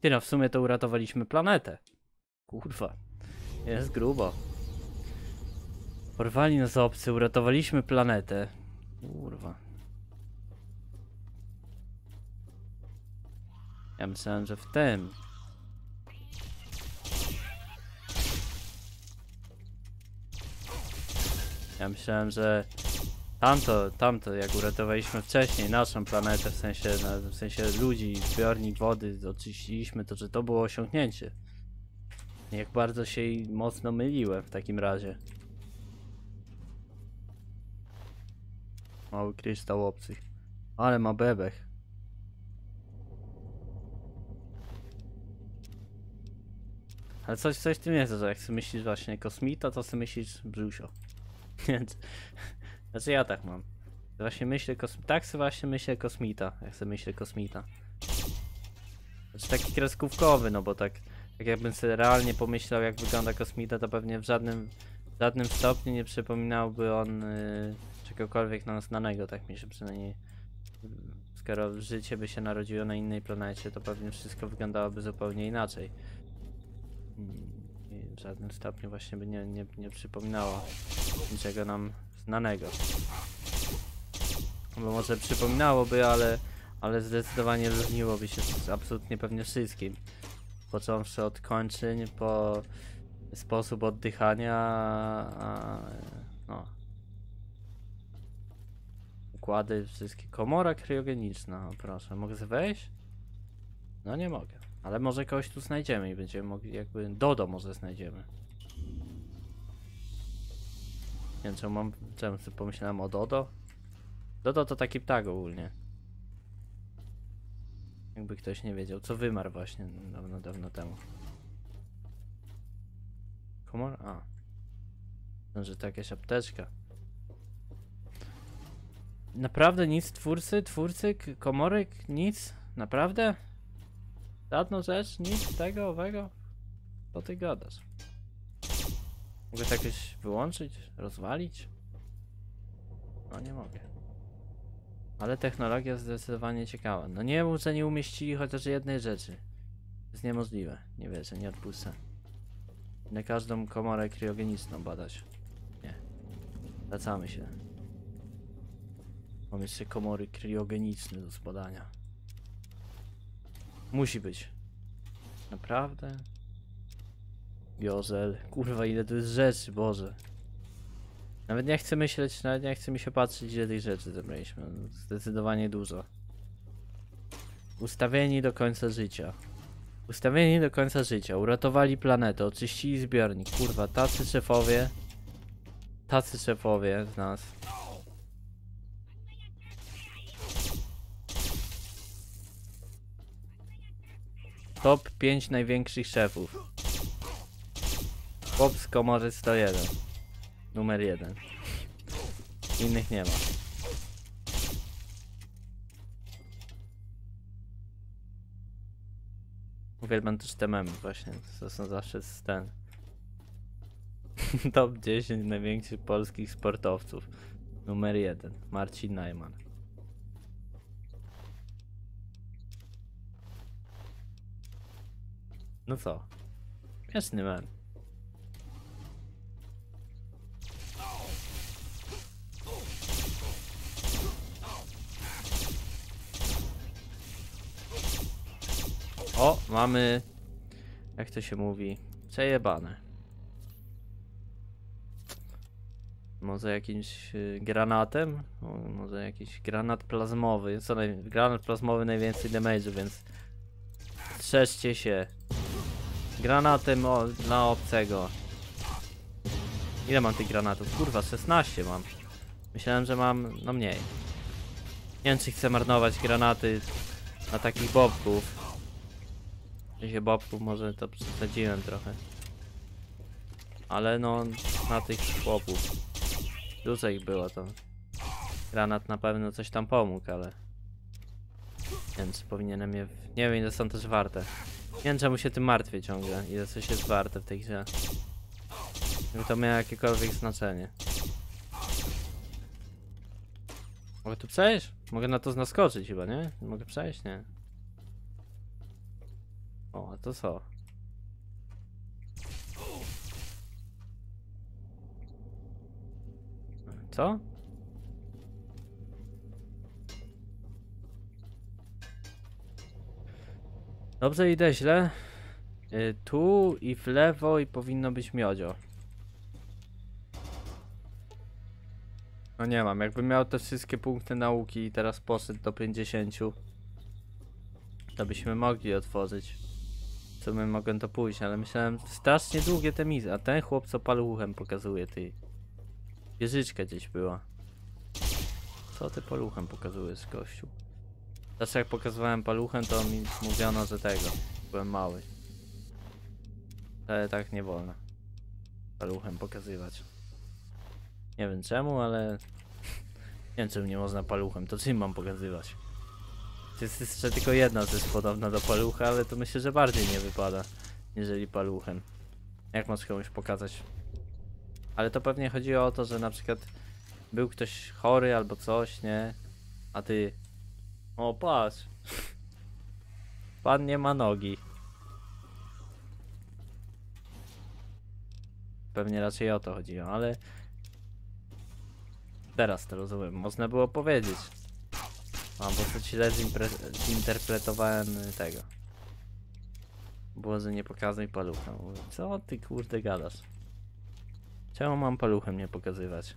Ty no, w sumie to uratowaliśmy planetę. Kurwa. Jest grubo. Porwali nas obcy, uratowaliśmy planetę. Kurwa. Ja myślałem, że w tym. Ja myślałem, że tamto, tamto, jak uratowaliśmy wcześniej naszą planetę, w sensie, na, w sensie ludzi, zbiornik wody, oczyściliśmy, to że to było osiągnięcie. Jak bardzo się mocno myliłem w takim razie. Mały kryształ obcych. Ale ma bebech. Ale coś, coś w tym jest, że jak sobie myślisz właśnie kosmita, to sobie myślisz brzusio. Więc... Znaczy ja tak mam. Właśnie myślę kos... Tak sobie właśnie myślę kosmita, jak sobie myślę kosmita. Znaczy taki kreskówkowy, no bo tak... Tak jakbym sobie realnie pomyślał jak wygląda kosmita, to pewnie w żadnym... W żadnym stopniu nie przypominałby on yy, czegokolwiek nam znanego, tak mi się przynajmniej... yy, Skoro życie by się narodziło na innej planecie, to pewnie wszystko wyglądałoby zupełnie inaczej. Mm, I w żadnym stopniu właśnie by nie, nie, nie przypominało niczego nam znanego. Bo może przypominałoby, ale, ale zdecydowanie różniłoby się absolutnie pewnie wszystkim. Począwszy od kończyn, po sposób oddychania, a, no. Układy wszystkie. Komora kryogeniczna, o proszę. Mogę wejść? No nie mogę. Ale może kogoś tu znajdziemy i będziemy mogli jakby... Dodo może znajdziemy. Nie wiem czemu mam... Czemu sobie pomyślałem o Dodo? Dodo to taki ptak ogólnie. Jakby ktoś nie wiedział, co wymarł właśnie dawno, dawno temu. Komor? A. No, że to jakaś apteczka. Naprawdę nic twórcy, twórcy, komorek, nic? Naprawdę? Żadną rzecz? Nic tego, owego? Co ty gadasz? Mogę to jakoś wyłączyć? Rozwalić? No nie mogę. Ale technologia zdecydowanie ciekawa. No nie mów, że nie umieścili chociaż jednej rzeczy. To jest niemożliwe. Nie wierzę, nie odpuszczę. Na każdą komorę kriogeniczną badać. Nie. Wracamy się. Mam jeszcze komory kriogeniczne do zbadania. Musi być. Naprawdę? Biozel. Kurwa, ile to jest rzeczy, Boże. Nawet nie chcę myśleć, nawet nie chce mi się patrzeć, ile tych rzeczy zebraliśmy. No, Zdecydowanie dużo. Ustawieni do końca życia. Ustawieni do końca życia. Uratowali planetę, oczyścili zbiornik. Kurwa, tacy szefowie. Tacy szefowie z nas. Top 5 największych szefów. Chłop z komory 101. Numer 1. Innych nie ma. Uwielbiam też te memy właśnie, to są zawsze z ten. Top 10 największych polskich sportowców. Numer 1. Marcin Najman. No co? Jasny mem. O, mamy. Jak to się mówi? Przejebane. Może jakimś y, granatem? O, może jakiś granat plazmowy. Co naj... Granat plazmowy najwięcej damage'u, więc strzeżcie się. Granatem o, na obcego. Ile mam tych granatów? Kurwa, 16 mam. Myślałem, że mam no mniej. Nie wiem, czy chcę marnować granaty na takich bobków. W się może to przesadziłem trochę. Ale no, na tych chłopów. Dużo ich było to. Granat na pewno coś tam pomógł, ale... Czy powinienem je... Nie wiem, ile są też warte. Nie wiem, czemu się tym martwię ciągle. Ile coś jest warte w tej grze. Gdyby to miało jakiekolwiek znaczenie. Mogę tu przejść? Mogę na to naskoczyć chyba, nie? Mogę przejść? Nie. O, a to co? Co? Dobrze idę źle. Y, tu i w lewo i powinno być miodzio. No nie mam, jakbym miał te wszystkie punkty nauki i teraz poszedł do 50 to byśmy mogli otworzyć. Co my mogłem to pójść, ale myślałem strasznie długie te mizy, a ten chłop co paluchem pokazuje ty. Wieżyczka gdzieś była. Co ty paluchem pokazujesz, gościu? Zawsze jak pokazywałem paluchem, to mi mówiono, że tego. Byłem mały. Ale tak nie wolno. Paluchem pokazywać. Nie wiem czemu, ale... Nie wiem czemu nie można paluchem, to czym mam pokazywać? To jest jeszcze tylko jedna rzecz podobna do palucha, ale to myślę, że bardziej nie wypada, jeżeli paluchem. Jak masz komuś pokazać? Ale to pewnie chodziło o to, że na przykład był ktoś chory albo coś, nie? A ty... O, patrz. Pan nie ma nogi. Pewnie raczej o to chodziło, ale... Teraz to rozumiem. Można było powiedzieć. A, bo to źle zinterpretowałem y, tego. Było, nie pokazuj palucha. Mówię, Co ty kurde gadasz? Czemu mam paluchem nie pokazywać?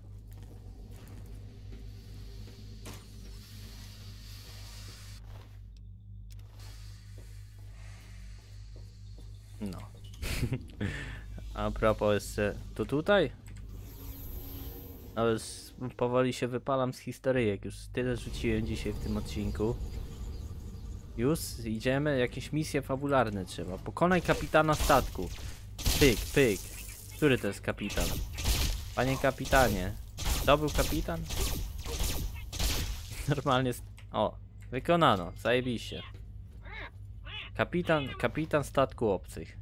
No. A propos jeszcze... To tutaj? No już powoli się wypalam z historyjek. Już tyle rzuciłem dzisiaj w tym odcinku. Już idziemy, jakieś misje fabularne trzeba. Pokonaj kapitana statku. Pyk, pyk. Który to jest kapitan? Panie kapitanie. To był kapitan? Normalnie. O, wykonano. Zajebiście. Kapitan, kapitan statku obcych.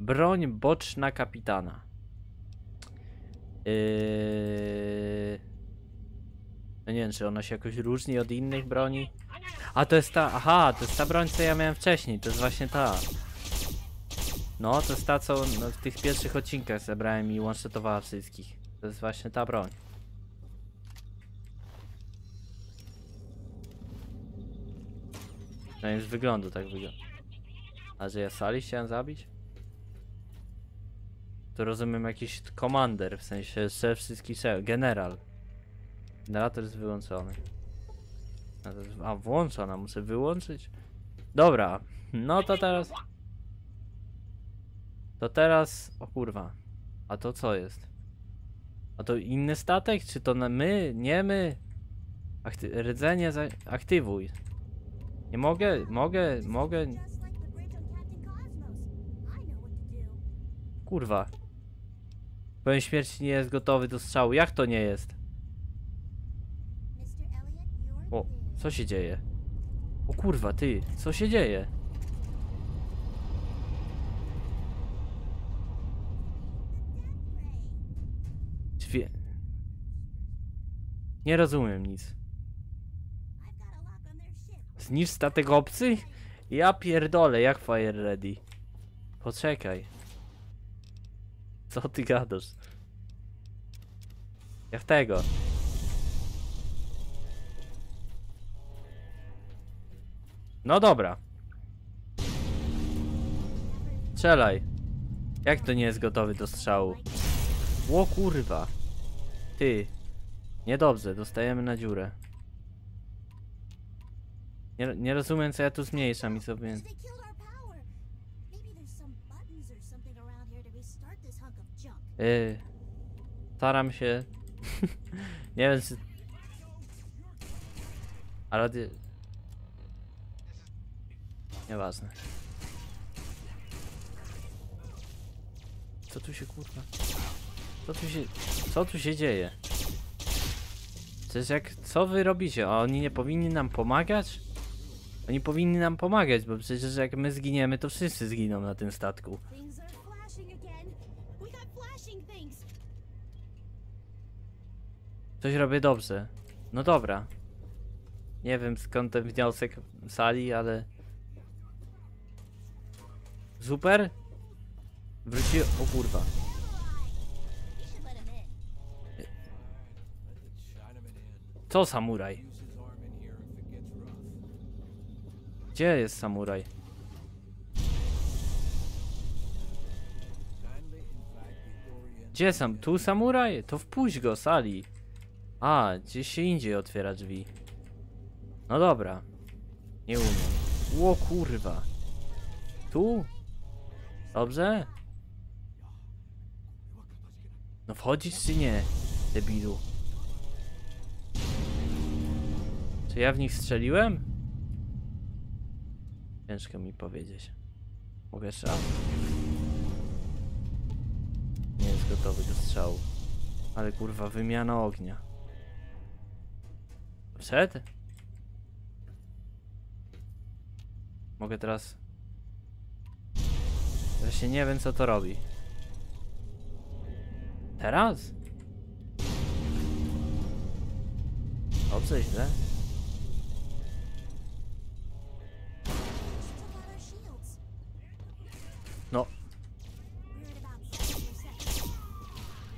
Broń boczna kapitana. Yy... No nie wiem, czy ona się jakoś różni od innych broni. A to jest ta, aha, to jest ta broń, co ja miałem wcześniej, to jest właśnie ta. No, to jest ta, co no, w tych pierwszych odcinkach zebrałem i one-shotowała wszystkich. To jest właśnie ta broń. No z wyglądu tak wygląda. A że ja sali chciałem zabić? To rozumiem jakiś komander, w sensie szef, general. Generator jest wyłączony. A, włączona, muszę wyłączyć? Dobra, no to teraz... To teraz... O kurwa. A to co jest? A to inny statek? Czy to my? Nie my? Akty rdzenie za aktywuj. Nie mogę, mogę, mogę... Kurwa. Pełen śmierci nie jest gotowy do strzału. Jak to nie jest? O, co się dzieje? O kurwa, ty, co się dzieje? Dźwię... Nie rozumiem nic. Zniszcz statek obcych? Ja pierdolę, jak fire ready. Poczekaj. Co ty gadasz? Jak tego? No dobra. Strzelaj. Jak to nie jest gotowy do strzału? Ło kurwa. Ty. Niedobrze, dostajemy na dziurę. Nie, nie rozumiem co ja tu zmniejszam i sobie... Yy, staram się. nie wiem czy. Ale. Nieważne. Co tu się kurwa? Co tu się. Co tu się dzieje? Przecież jak. Co wy robicie? A oni nie powinni nam pomagać? Oni powinni nam pomagać, bo przecież jak my zginiemy, to wszyscy zginą na tym statku. Coś robię dobrze. No dobra. Nie wiem skąd ten wniosek sali, ale... Super? Wróci... O kurwa. Co samuraj? Gdzie jest samuraj? Gdzie sam? Tu samuraj? To wpuść go, sali. A, gdzieś się indziej otwiera drzwi. No dobra. Nie umiem. Ło kurwa. Tu? Dobrze? No wchodzisz czy nie, debilu? Czy ja w nich strzeliłem? Ciężko mi powiedzieć. Mogę jeszcze. Nie jest gotowy do strzału. Ale kurwa, wymiana ognia. Wszedł? Mogę teraz... Właśnie nie wiem co to robi. Teraz? Dobrze, źle. No, We're at about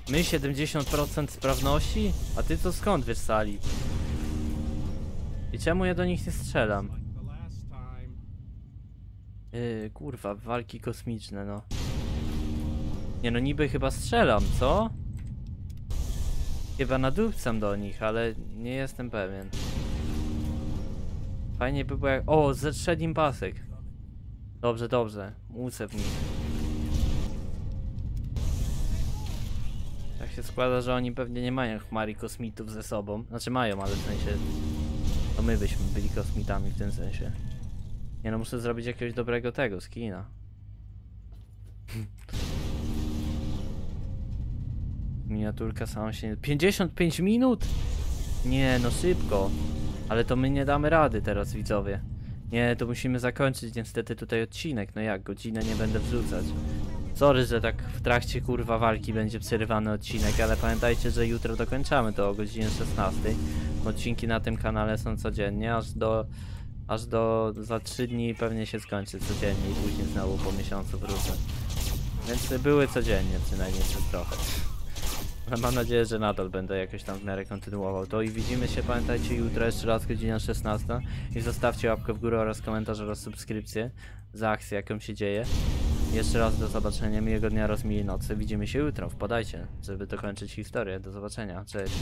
70%. my 70% sprawności? A ty to skąd wiesz sali? I czemu ja do nich nie strzelam? Yy, kurwa, walki kosmiczne, no. Nie no, niby chyba strzelam, co? Chyba nadupcam do nich, ale nie jestem pewien. Fajnie by było jak... O, zetrzedł im pasek. Dobrze, dobrze. Mucę w nich. Tak się składa, że oni pewnie nie mają chmari kosmitów ze sobą. Znaczy mają, ale w sensie... To my byśmy byli kosmitami w tym sensie. Nie no, muszę zrobić jakiegoś dobrego tego, skina. Miniaturka sama się... 55 minut? Nie, no szybko. Ale to my nie damy rady teraz, widzowie. Nie, to musimy zakończyć niestety tutaj odcinek. No jak, godzinę nie będę wrzucać. Sorry, że tak w trakcie kurwa walki będzie przerywany odcinek, ale pamiętajcie, że jutro dokończamy to o godzinie 16. Odcinki na tym kanale są codziennie, aż do... Aż do... za 3 dni pewnie się skończy codziennie i później znowu po miesiącu wrócę. Więc były codziennie przynajmniej przez trochę. Ale mam nadzieję, że nadal będę jakoś tam w miarę kontynuował to i widzimy się, pamiętajcie, jutro jeszcze raz godzina 16 i zostawcie łapkę w górę oraz komentarz oraz subskrypcję za akcję jaką się dzieje. Jeszcze raz do zobaczenia, miłego dnia oraz miłej nocy, widzimy się jutro, wpadajcie, żeby dokończyć historię, do zobaczenia, cześć.